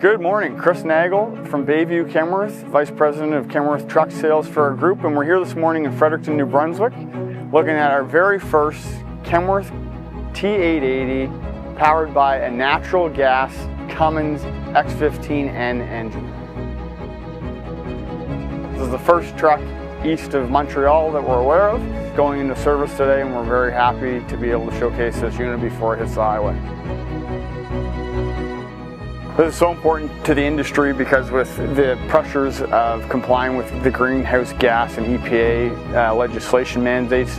Good morning, Chris Nagel from Bayview Kenworth, Vice President of Kenworth Truck Sales for our group, and we're here this morning in Fredericton, New Brunswick, looking at our very first Kenworth T880 powered by a natural gas Cummins X15N engine. This is the first truck east of Montreal that we're aware of going into service today and we're very happy to be able to showcase this unit before it hits the highway. This is so important to the industry because with the pressures of complying with the greenhouse gas and EPA uh, legislation mandates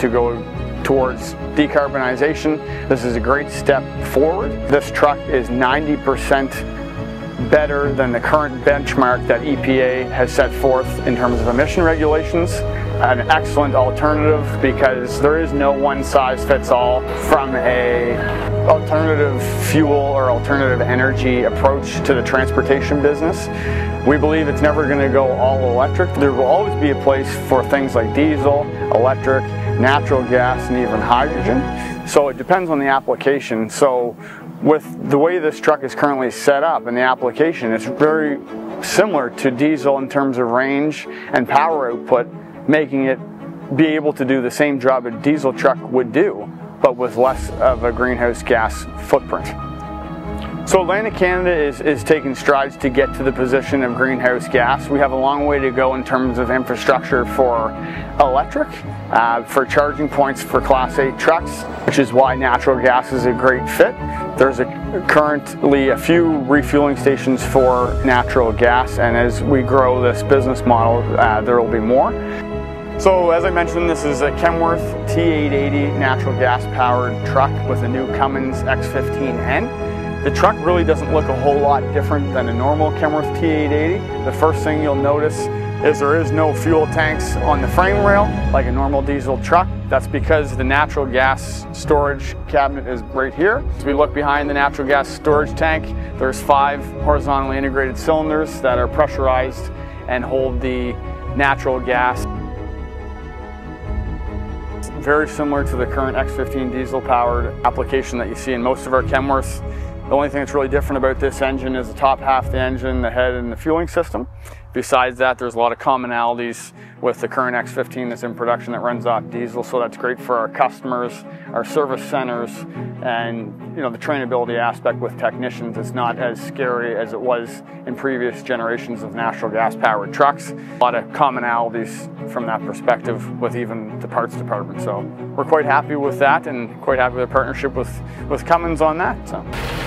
to go towards decarbonization, this is a great step forward. This truck is 90% better than the current benchmark that EPA has set forth in terms of emission regulations. An excellent alternative because there is no one size fits all from a alternative fuel or alternative energy approach to the transportation business. We believe it's never going to go all electric. There will always be a place for things like diesel, electric, natural gas, and even hydrogen. So it depends on the application. So with the way this truck is currently set up and the application, it's very similar to diesel in terms of range and power output, making it be able to do the same job a diesel truck would do, but with less of a greenhouse gas footprint. So Atlantic Canada is, is taking strides to get to the position of greenhouse gas. We have a long way to go in terms of infrastructure for electric, uh, for charging points for Class 8 trucks, which is why natural gas is a great fit. There's a, currently a few refueling stations for natural gas, and as we grow this business model, uh, there will be more. So as I mentioned, this is a Kenworth T880 natural gas powered truck with a new Cummins X15N. The truck really doesn't look a whole lot different than a normal Kenworth T880. The first thing you'll notice is there is no fuel tanks on the frame rail like a normal diesel truck. That's because the natural gas storage cabinet is right here. As we look behind the natural gas storage tank, there's five horizontally integrated cylinders that are pressurized and hold the natural gas. Very similar to the current X15 diesel powered application that you see in most of our Kenworths. The only thing that's really different about this engine is the top half of the engine, the head, and the fueling system. Besides that, there's a lot of commonalities with the current X15 that's in production that runs off diesel, so that's great for our customers, our service centers, and you know the trainability aspect with technicians is not as scary as it was in previous generations of natural gas powered trucks. A lot of commonalities from that perspective with even the parts department. So we're quite happy with that and quite happy with the partnership with, with Cummins on that. So.